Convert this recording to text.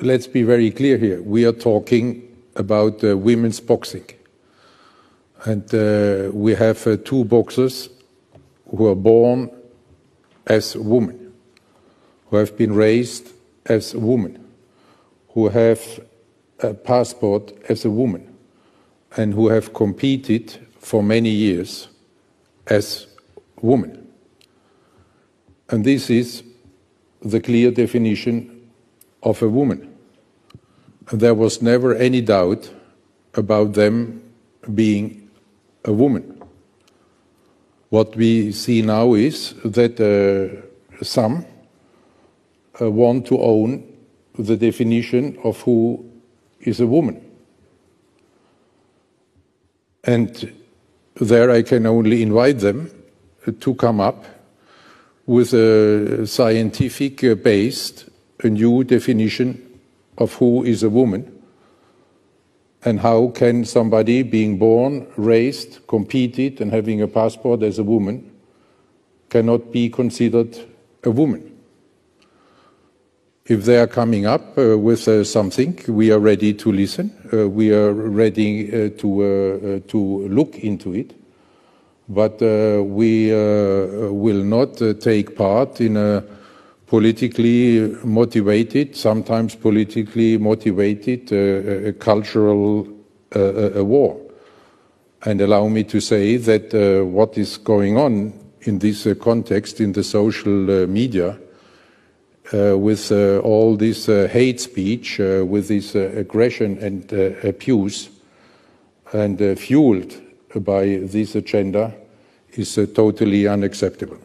let's be very clear here. We are talking about uh, women's boxing. And uh, we have uh, two boxers who are born as women, who have been raised as women, who have a passport as a woman, and who have competed for many years as women. And this is the clear definition of a woman. There was never any doubt about them being a woman. What we see now is that uh, some uh, want to own the definition of who is a woman. And there I can only invite them to come up with a scientific uh, based a new definition of who is a woman and how can somebody being born, raised, competed and having a passport as a woman cannot be considered a woman. If they are coming up uh, with uh, something, we are ready to listen. Uh, we are ready uh, to uh, uh, to look into it, but we will not take part in a politically motivated, sometimes politically motivated uh, uh cultural uh, uh war. And allow me to say that uh, what is going on in this uh, context in the social media with all this hate speech, with this aggression and abuse, and fueled by this agenda is totally unacceptable.